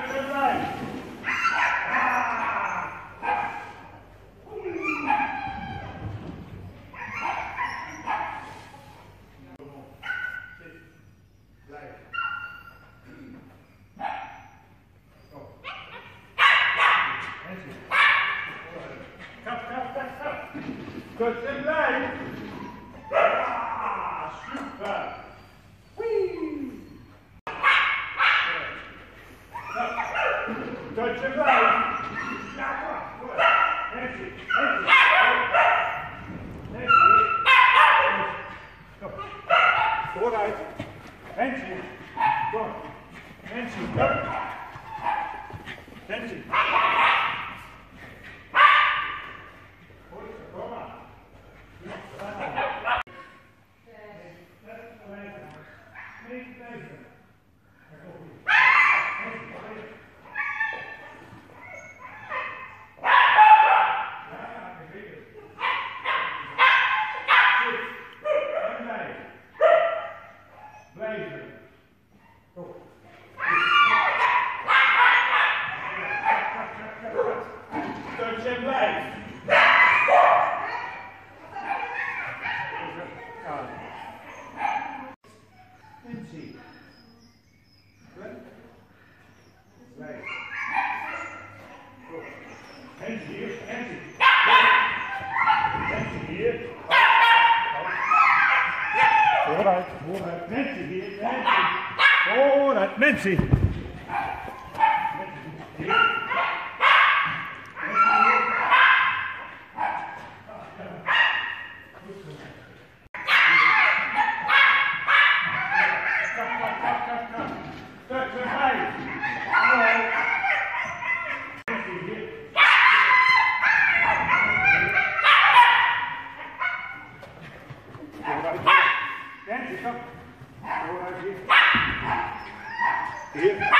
Touch and line. Ah, super. Touch Nancy. Nancy. Go. Nancy, go. Nancy. Blazer. Go. Touch and blaze. Nancy. Good. Blaze. Go. Nancy here. Nancy. Nancy here. All right, all right. Nancy here. Nancy. All right, Nancy. Nancy here. Touch and hide. Hello. Nancy here. All right. Nancy, come. All right, here. Here. Nancy,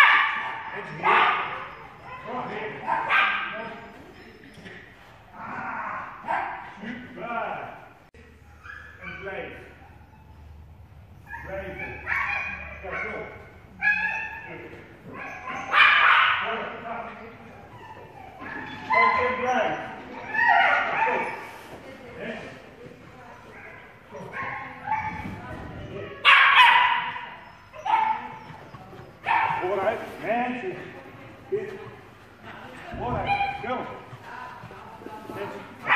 here. Come on, here. Ah, super. And play. Play. Go, go. Here. Go, stop. Touch and play. Go. Nancy. All right, Nancy. Here. Go. Nancy.